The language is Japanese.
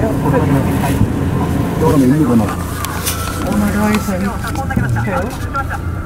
여러분일로보나오늘라이선해 요?